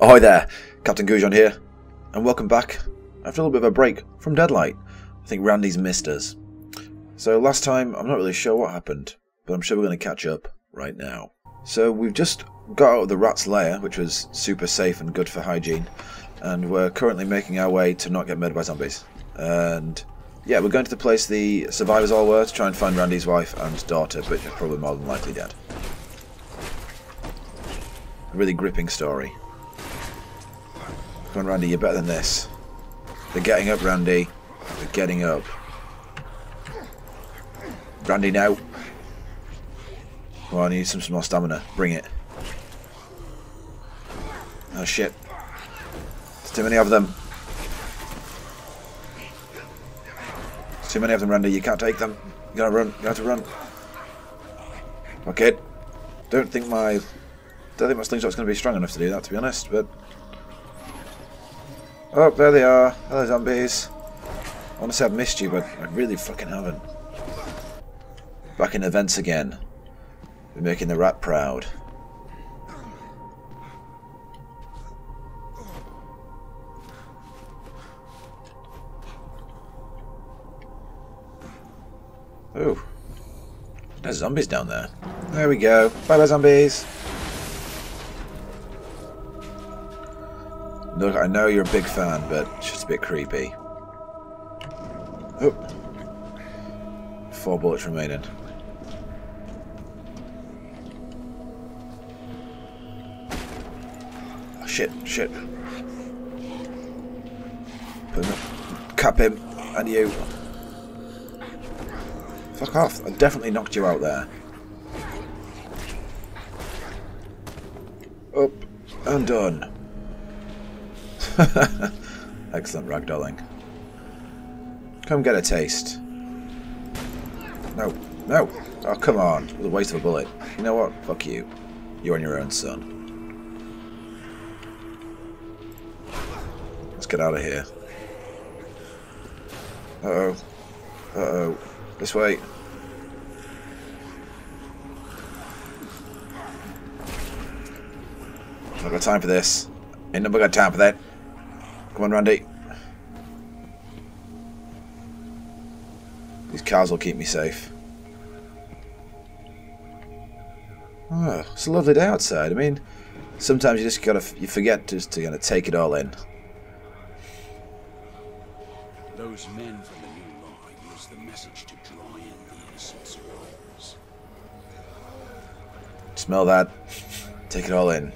Ahoy there, Captain Goujon here, and welcome back after a little bit of a break from Deadlight. I think Randy's missed us. So last time, I'm not really sure what happened, but I'm sure we're going to catch up right now. So we've just got out of the rat's lair, which was super safe and good for hygiene, and we're currently making our way to not get murdered by zombies. And yeah, we're going to the place the survivors all were to try and find Randy's wife and daughter, but are probably more than likely dead. A really gripping story. Come on, Randy, you're better than this. They're getting up, Randy. They're getting up. Randy, now. Oh, I need some, some more stamina. Bring it. Oh, shit. There's too many of them. There's too many of them, Randy. You can't take them. You gotta run. You to run. Okay. Don't think my... Don't think my slingshot's gonna be strong enough to do that, to be honest, but... Oh, there they are. Hello, zombies. Want I've missed you, but I really fucking haven't. Back in events again. We're making the rat proud. Oh. There's zombies down there. There we go. Bye bye zombies. Look, I know you're a big fan, but it's just a bit creepy. Oh. Four bullets remaining. Oh, shit, shit. Put him up. Cap him. And you. Fuck off. I definitely knocked you out there. Up and done. Excellent ragdolling. Come get a taste. No, no. Oh, come on. A waste of a bullet. You know what? Fuck you. You're on your own, son. Let's get out of here. Uh-oh. Uh-oh. This way. I've got time for this. Ain't nobody got time for that. Come on, Randy. These cars will keep me safe. Oh, it's a lovely day outside. I mean, sometimes you just gotta, you forget just to kind of take it all in. Those men from the new law use the message to draw in the innocent survivors. Smell that. Take it all in.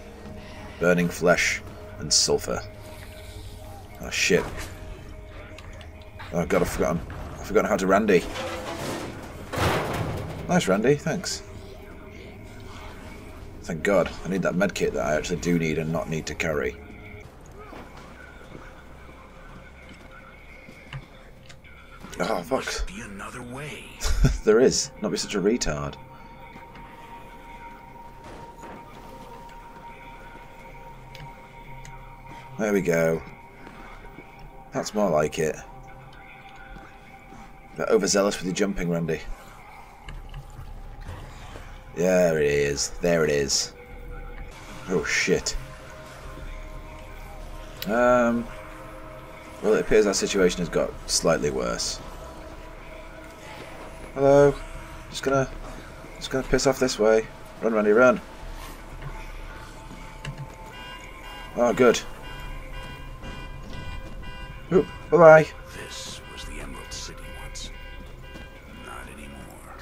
Burning flesh and sulfur. Shit. Oh god, I've forgotten. I've forgotten how to Randy. Nice Randy, thanks. Thank god. I need that medkit that I actually do need and not need to carry. Oh fuck. Be another way. there is. Not be such a retard. There we go. That's more like it. Bit overzealous with the jumping, Randy. There it is. There it is. Oh shit. Um. Well, it appears our situation has got slightly worse. Hello. Just gonna, just gonna piss off this way. Run, Randy, run. Oh, good. Bye bye. This was the Emerald City once. Not anymore.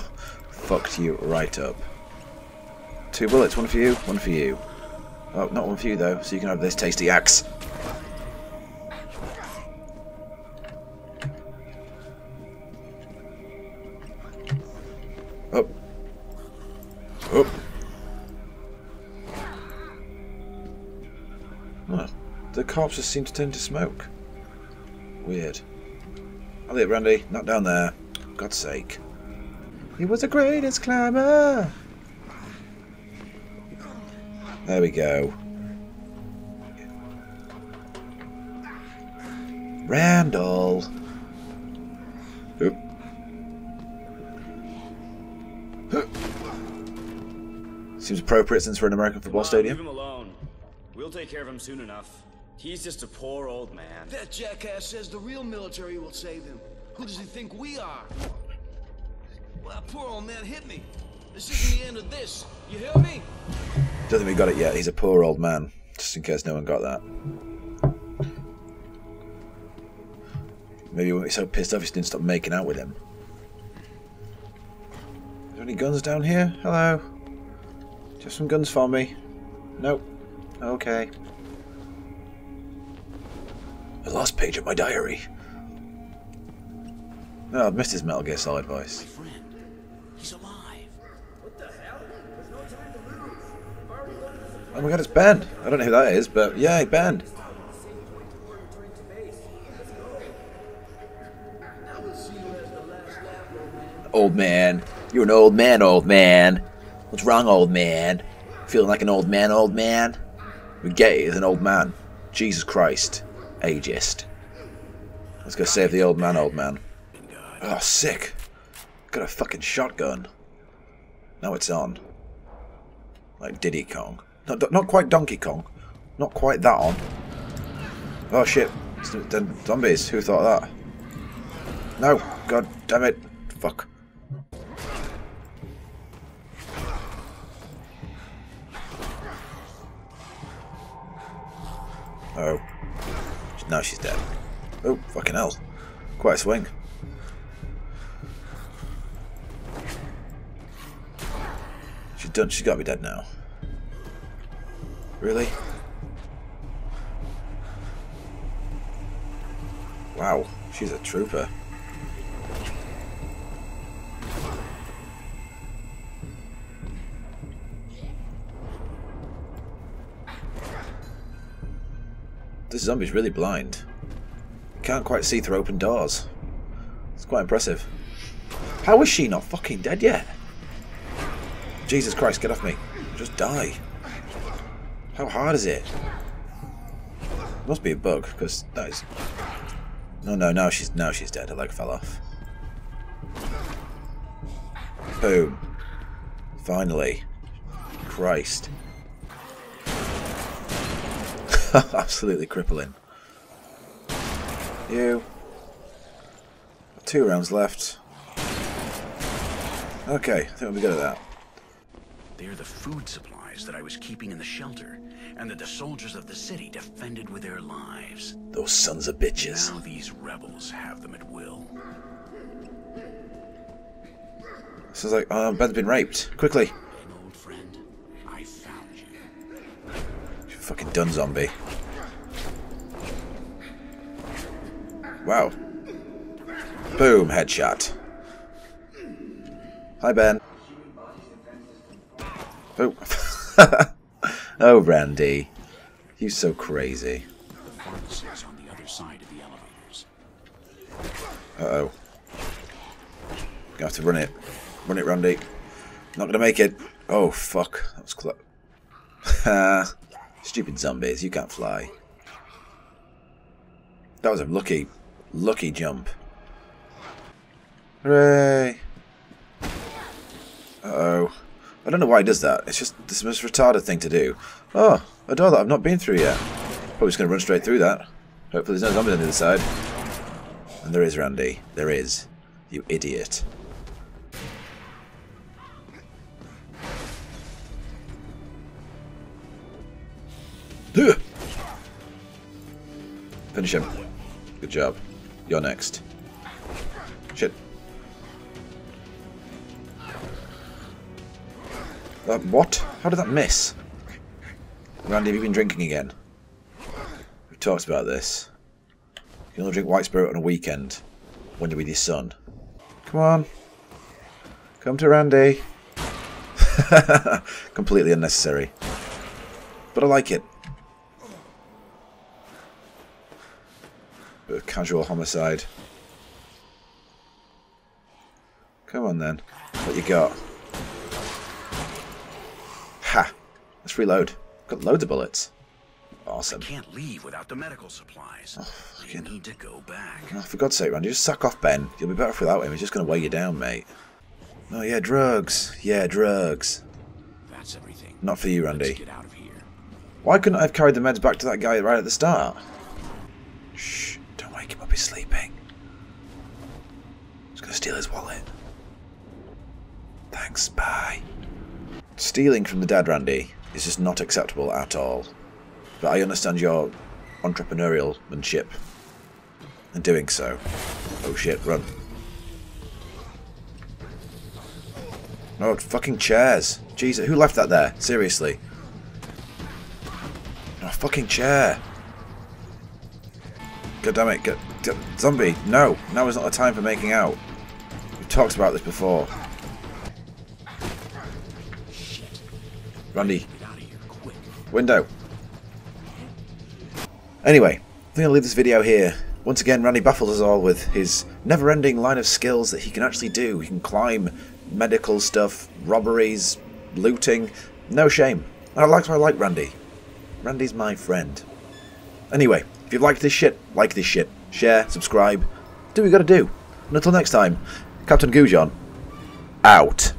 Fucked you right up. Two bullets, one for you, one for you. Oh, not one for you though, so you can have this tasty axe. Up. Up. Corpses seem to turn to smoke. Weird. I'll it, Randy. Not down there. God's sake. He was the greatest climber. There we go. Randall. Oop. Seems appropriate since we're in American football on, Leave stadium. him alone. We'll take care of him soon enough. He's just a poor old man. That jackass says the real military will save him. Who does he think we are? Well, that poor old man hit me. This isn't the end of this. You hear me? Don't think we got it yet. He's a poor old man. Just in case no one got that. Maybe he won't be so pissed off he didn't stop making out with him. Is there any guns down here? Hello? Just some guns for me? Nope. Okay. The last page of my diary. No, I've missed his Metal Gear Solid voice. Friend, he's alive. what the hell Oh my god, it's Ben! I don't know who that is, but yay, Ben! Old man. You're an old man, old man. What's wrong, old man? Feeling like an old man, old man? We get it as an old man. Jesus Christ. Ageist. Let's go save the old man, old man. Oh, sick. Got a fucking shotgun. Now it's on. Like Diddy Kong. Not, not quite Donkey Kong. Not quite that on. Oh shit. Zombies. Who thought that? No. God damn it. Fuck. Oh. Now she's dead. Oh, fucking hell. Quite a swing. She's done. She's got to be dead now. Really? Wow, she's a trooper. This zombie's really blind. Can't quite see through open doors. It's quite impressive. How is she not fucking dead yet? Jesus Christ, get off me. Just die. How hard is it? Must be a bug, because that is... No, no, now she's now she's dead. Her leg fell off. Boom. Finally. Christ. Absolutely crippling. You. Two rounds left. Okay, I think we'll be good at that. They're the food supplies that I was keeping in the shelter, and that the soldiers of the city defended with their lives. Those sons of bitches. Now these rebels have them at will. Sounds like uh, Ben's been raped. Quickly. Fucking done, zombie. Wow. Boom, headshot. Hi, Ben. Oh. oh, Randy. You're so crazy. The pharmacy's on the other side of the elevators. Uh-oh. Gonna have to run it. Run it, Randy. Not gonna make it. Oh, fuck. That was close. Stupid zombies. You can't fly. That was a lucky, lucky jump. Hooray. Uh-oh. I don't know why he does that. It's just this most retarded thing to do. Oh, a door that I've not been through yet. Probably just going to run straight through that. Hopefully there's no zombies on the other side. And there is, Randy. There is. You idiot. Finish him. Good job. You're next. Shit. Uh, what? How did that miss? Randy, have you been drinking again? We've talked about this. You can only drink white spirit on a weekend when you're with your son. Come on. Come to Randy. Completely unnecessary. But I like it. Bit of casual homicide. Come on then. What you got? Ha! Let's reload. Got loads of bullets. Awesome. Can't leave without the medical supplies. I fucking- need to go back. Oh, for God's sake, Randy, just sack off Ben. You'll be better off without him. He's just going to weigh you down, mate. Oh, yeah, drugs. Yeah, drugs. That's everything. Not for you, Let's Randy. get out of here. Why couldn't I have carried the meds back to that guy right at the start? Shh, he's sleeping. Just gonna steal his wallet. Thanks, bye. Stealing from the dead, Randy, is just not acceptable at all. But I understand your entrepreneurialmanship in doing so. Oh shit, run. No, fucking chairs. Jesus, who left that there? Seriously. No, fucking chair. God damn it, get, zombie, no. Now is not the time for making out. We've talked about this before. Randy. Window. Anyway, I think I'll leave this video here. Once again, Randy baffles us all with his never-ending line of skills that he can actually do. He can climb, medical stuff, robberies, looting. No shame. And I like I like Randy. Randy's my friend. Anyway, if you've liked this shit, like this shit. Share, subscribe. Do what you gotta do. And until next time, Captain Goujon, out.